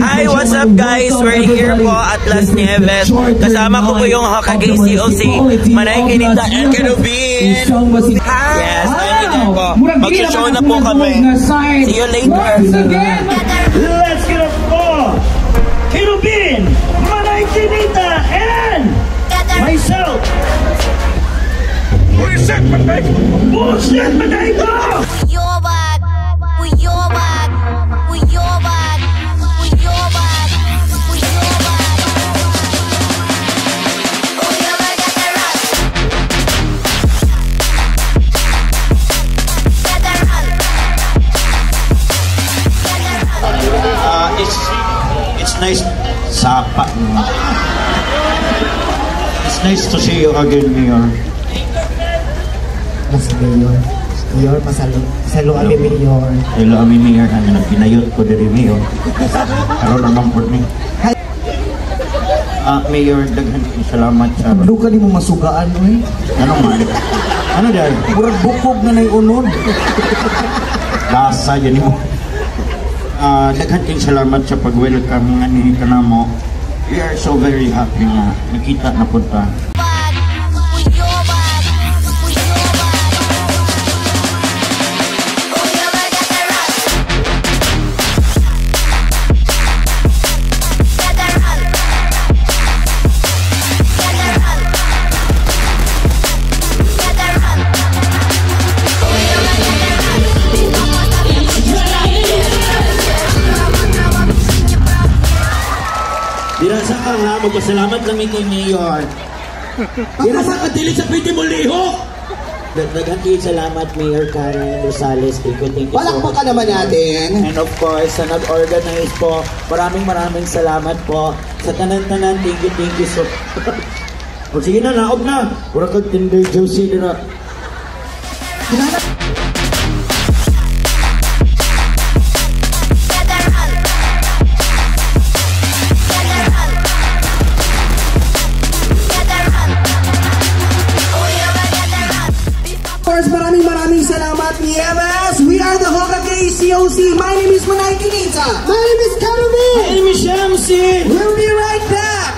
Hi, what's up guys? We're here po at Las Nieves. Kasama ko po yung Hokagays COC, Manay Kinita and Kerubin. Yes, ayun po. Mag-show na po kami. See you later. Uh, it's it's nice sapa It's nice to see you again, Mayor. Mas Mayor. Mayor, pasalo. Pasalo kami, Mayor. Hello, ami Mayor. Ano na pinayot ko diri Mayor. Karon naman po ni. Ah, Mayor, daghan kong salamat sa Ano ka mo masugaan, oy? ano man. Ano dahil? Murag bukog na naiunod. Lasa yan mo. Ah, daghan kong salamat sa pag-welcome nga ni kanamo. We are so very happy na nakita na punta. Dirasa ka ha, magpasalamat kami kay Mayor. Dirasa ka dili sa pwede mo lihok. Naghantiin salamat Mayor Karen Rosales. Thank you, thank you so Palakpakan naman natin. And of course, sa nag-organize po, maraming maraming salamat po. Sa tanan-tanan, thank you, thank you so O sige na, naog na. Pura kag Tinder Josie na. Get maraming maraming salamat, EMS. We are the Hoka COC. My name is Manay Kinita. My name is Karubi. My name is Shamcey. We'll be right back.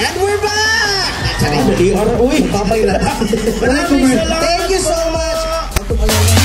And we're back. Dali, ara, uy. Babay na. Thank you so much.